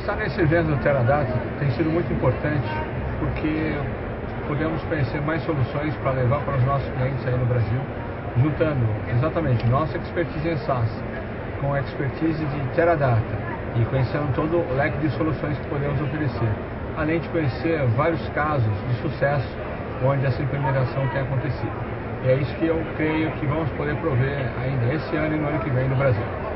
Estar nesse evento do Teradata tem sido muito importante porque podemos conhecer mais soluções para levar para os nossos clientes aí no Brasil, juntando exatamente nossa expertise em SaaS com a expertise de Teradata e conhecendo todo o leque de soluções que podemos oferecer, além de conhecer vários casos de sucesso onde essa implementação tem acontecido. E é isso que eu creio que vamos poder prover ainda esse ano e no ano que vem no Brasil.